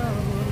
Oh.